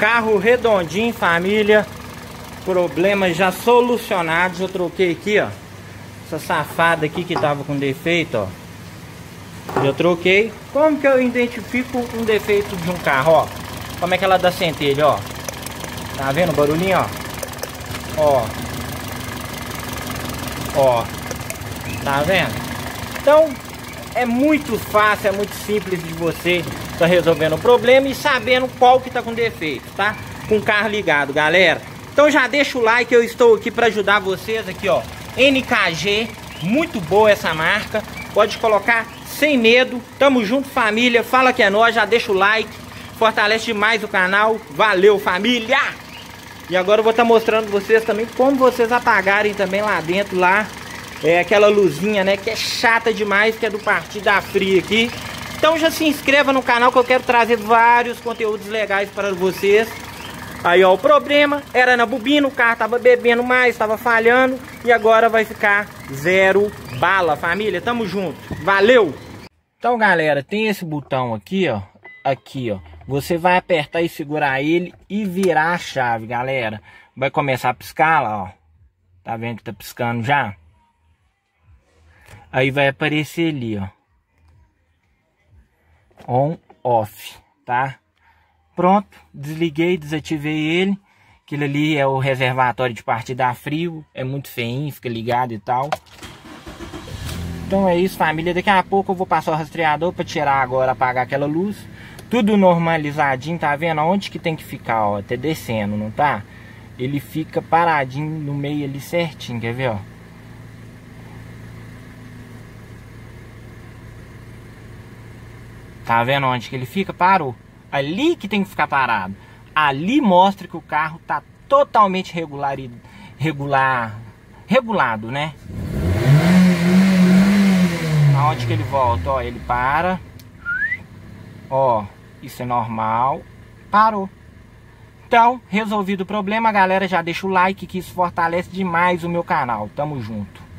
Carro redondinho, família. Problemas já solucionados. Eu troquei aqui, ó. Essa safada aqui que tava com defeito, ó. Eu troquei. Como que eu identifico um defeito de um carro, ó? Como é que ela dá centelha, ó? Tá vendo o barulhinho, ó? Ó. Ó. Tá vendo? Então, é muito fácil, é muito simples de você tá resolvendo o problema e sabendo qual que tá com defeito, tá? Com o carro ligado, galera. Então já deixa o like, eu estou aqui para ajudar vocês aqui, ó. NKG, muito boa essa marca. Pode colocar sem medo. Tamo junto, família. Fala que é nós, já deixa o like. Fortalece demais o canal. Valeu, família! E agora eu vou estar tá mostrando vocês também como vocês apagarem também lá dentro, lá. É aquela luzinha, né, que é chata demais, que é do Partido da Fria aqui. Então já se inscreva no canal que eu quero trazer vários conteúdos legais para vocês. Aí ó, o problema era na bobina, o carro tava bebendo mais, tava falhando e agora vai ficar zero bala, família. Tamo junto. Valeu! Então, galera, tem esse botão aqui, ó. Aqui, ó. Você vai apertar e segurar ele e virar a chave, galera. Vai começar a piscar lá, ó. Tá vendo que tá piscando já? Aí vai aparecer ali, ó. On, off, tá? Pronto, desliguei, desativei ele. Aquilo ali é o reservatório de partida a frio. É muito feinho, fica ligado e tal. Então é isso, família. Daqui a pouco eu vou passar o rastreador para tirar agora, apagar aquela luz. Tudo normalizadinho, tá vendo? Onde que tem que ficar, ó? Até descendo, não tá? Ele fica paradinho no meio ali certinho, quer ver, ó? Tá vendo onde que ele fica? Parou. Ali que tem que ficar parado. Ali mostra que o carro tá totalmente regular, regular, regulado, né? Aonde que ele volta? Ó, ele para. Ó, isso é normal. Parou. Então, resolvido o problema, galera, já deixa o like que isso fortalece demais o meu canal. Tamo junto.